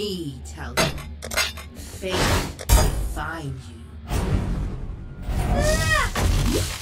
me tell you. Fate will find you. Ah!